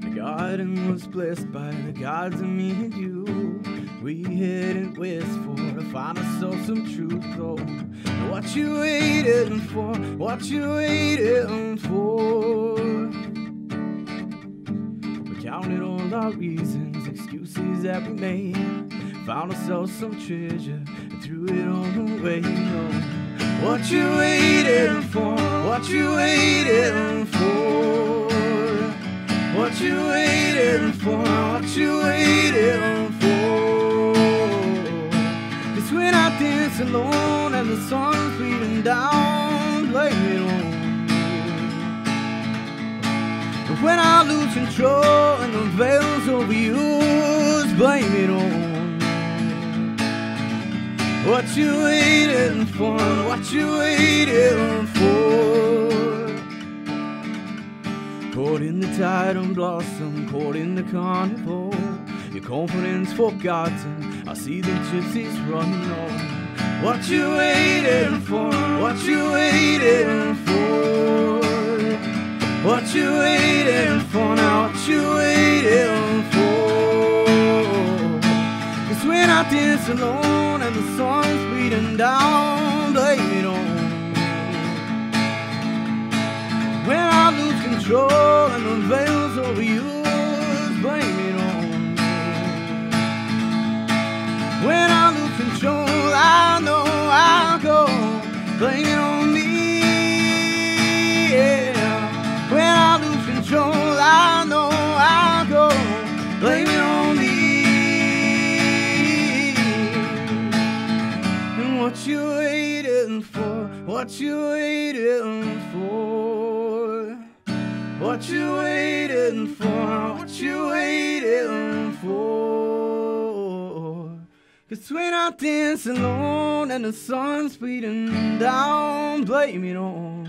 The garden was blessed by the gods and me and you. We headed west for to find ourselves some truth. though. what you waiting for? What you waiting for? We counted all our reasons, excuses that we made. Found ourselves some treasure and threw it all away. Oh, what you waiting for? What you waiting for? What you waiting for? What you waiting for? Cause when I dance alone and the sun's beating down, blame it on. When I lose control and the veil's overused, blame it on. What you waiting for? What you waiting for? Caught in the tide and blossom, caught in the carnival. Your confidence forgotten. I see the gypsies running on. What you waiting for? What you waiting for? What you waiting for now? What you waiting dance alone and the sun's beating down, blame it on when I lose control what you waiting for? What you waiting for? What you waiting for? What you waiting for? Cause when I dance alone and the sun's beating down, blame it on.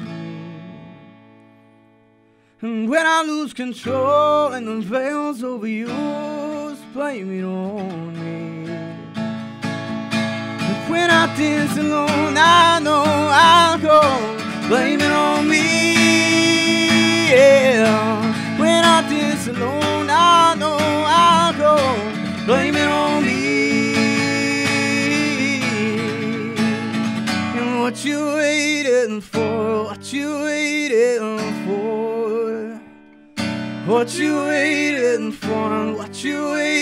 And when I lose control and the veil's overused, blame it on me. I dance alone, I know I'll go, blame it on me. Yeah. When I dance alone, I know I'll go, blame it on me. And what you waiting for? What you waiting for? What you waiting for? What you waiting